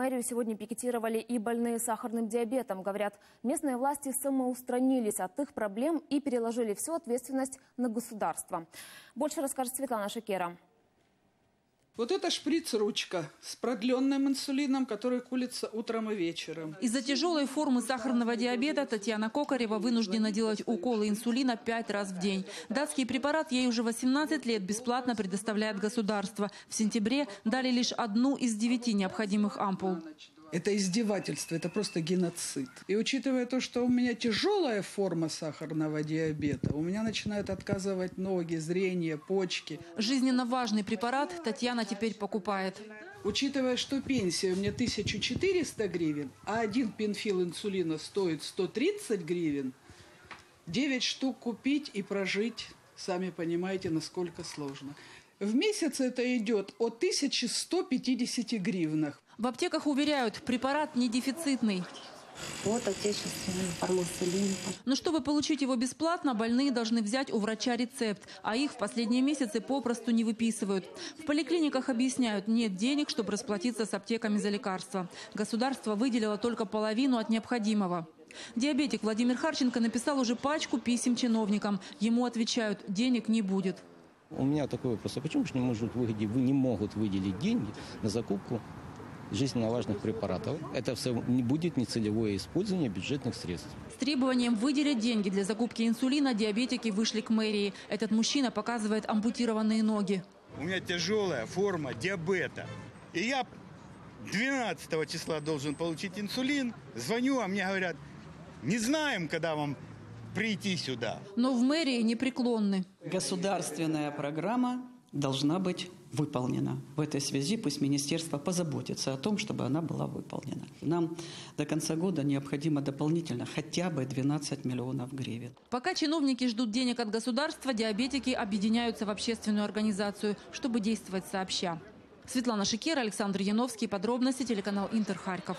Мэрию сегодня пикетировали и больные сахарным диабетом. Говорят, местные власти самоустранились от их проблем и переложили всю ответственность на государство. Больше расскажет Светлана Шакера. Вот это шприц-ручка с продленным инсулином, который кулится утром и вечером. Из-за тяжелой формы сахарного диабета Татьяна Кокарева вынуждена делать уколы инсулина пять раз в день. Датский препарат ей уже 18 лет бесплатно предоставляет государство. В сентябре дали лишь одну из девяти необходимых ампул. Это издевательство, это просто геноцид. И учитывая то, что у меня тяжелая форма сахарного диабета, у меня начинают отказывать ноги, зрение, почки. Жизненно важный препарат Татьяна теперь покупает. Учитывая, что пенсия у меня 1400 гривен, а один пенфил инсулина стоит 130 гривен, 9 штук купить и прожить, сами понимаете, насколько сложно. В месяц это идет от 1150 гривнах. В аптеках уверяют, препарат не дефицитный. Вот отечественный фармацелин. Но чтобы получить его бесплатно, больные должны взять у врача рецепт, а их в последние месяцы попросту не выписывают. В поликлиниках объясняют, нет денег, чтобы расплатиться с аптеками за лекарства. Государство выделило только половину от необходимого. Диабетик Владимир Харченко написал уже пачку писем чиновникам. Ему отвечают, денег не будет. У меня такой вопрос, а почему же не, может выделить, вы не могут выделить деньги на закупку жизненно важных препаратов? Это все не будет нецелевое использование бюджетных средств. С требованием выделить деньги для закупки инсулина диабетики вышли к мэрии. Этот мужчина показывает ампутированные ноги. У меня тяжелая форма диабета. И я 12 числа должен получить инсулин. Звоню, а мне говорят, не знаем, когда вам прийти сюда. Но в мэрии непреклонны. Государственная программа должна быть выполнена. В этой связи пусть министерство позаботится о том, чтобы она была выполнена. Нам до конца года необходимо дополнительно хотя бы 12 миллионов гривен. Пока чиновники ждут денег от государства, диабетики объединяются в общественную организацию, чтобы действовать сообща. Светлана Шикера, Александр Яновский. Подробности телеканал Интер Харьков.